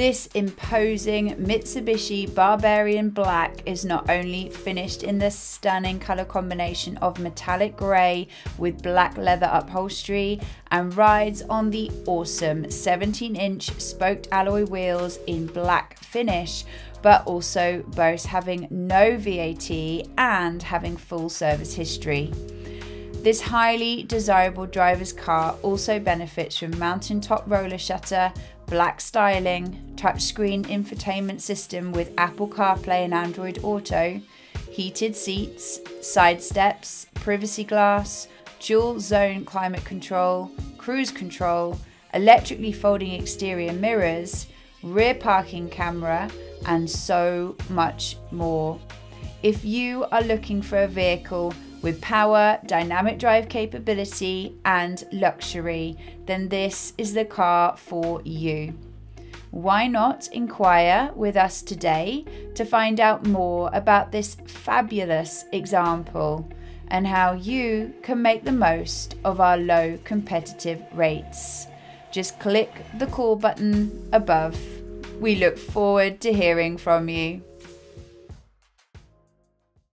This imposing Mitsubishi Barbarian Black is not only finished in the stunning colour combination of metallic grey with black leather upholstery and rides on the awesome 17 inch spoked alloy wheels in black finish, but also boasts having no VAT and having full service history. This highly desirable driver's car also benefits from mountaintop roller shutter, black styling, touchscreen infotainment system with Apple CarPlay and Android Auto, heated seats, side steps, privacy glass, dual zone climate control, cruise control, electrically folding exterior mirrors, rear parking camera, and so much more. If you are looking for a vehicle with power, dynamic drive capability, and luxury, then this is the car for you. Why not inquire with us today to find out more about this fabulous example and how you can make the most of our low competitive rates? Just click the call button above. We look forward to hearing from you.